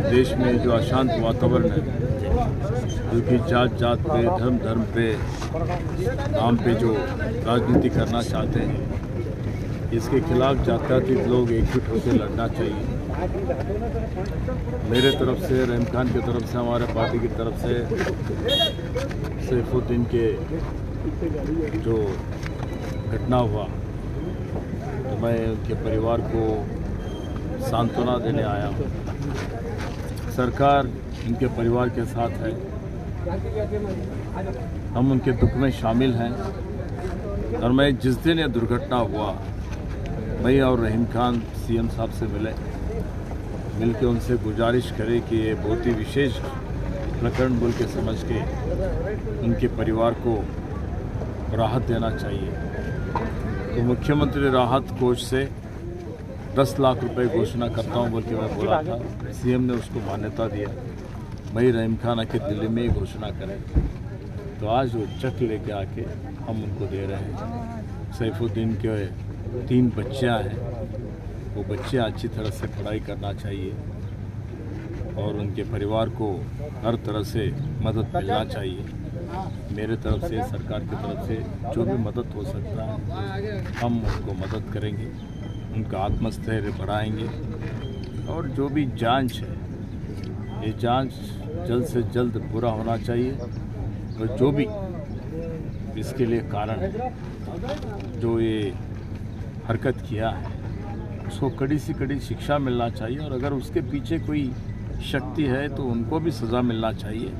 देश में जो अशांत वातावरण है क्योंकि जात जात पे, धर्म धर्म पे, नाम पे जो राजनीति करना चाहते हैं, इसके खिलाफ जात्यातीत लोग एकजुट होकर लड़ना चाहिए। मेरे तरफ़ से, रहीम खान की तरफ़ से, हमारे पार्टी की तरफ़ से, सैफुद्दीन के जो घटना हुआ तो मैं उनके परिवार को सांत्वना देने आया हूँ। सरकार उनके परिवार के साथ है। हम उनके दुख में शामिल हैं और मैं जिस दिन यह दुर्घटना हुआ, मैं और रहीम खान सीएम साहब से मिले मिल के उनसे गुजारिश करें कि ये बहुत ही विशेष प्रकरण बोल के समझ के उनके परिवार को राहत देना चाहिए। तो मुख्यमंत्री राहत कोष से 10 लाख रुपए घोषणा करता हूँ, बोल के मैं बोला था। सीएम ने उसको मान्यता दिया। मई रहीम खान आके दिल्ली में ही घोषणा करें। तो आज वो चेक लेके आके हम उनको दे रहे हैं। सैफुद्दीन के तीन बच्चियाँ हैं। वो बच्चे अच्छी तरह से पढ़ाई करना चाहिए और उनके परिवार को हर तरह से मदद मिलना चाहिए। मेरे तरफ़ से, सरकार की तरफ़ से जो भी मदद हो सकता है, हम उनको मदद करेंगे। उनका आत्मस्थैर्य बढ़ाएँगे और जो भी जाँच है, ये जाँच जल्द से जल्द पूरा होना चाहिए और जो भी इसके लिए कारण है, जो ये हरकत किया है, उसको कड़ी से कड़ी शिक्षा मिलना चाहिए और अगर उसके पीछे कोई शक्ति है तो उनको भी सज़ा मिलना चाहिए।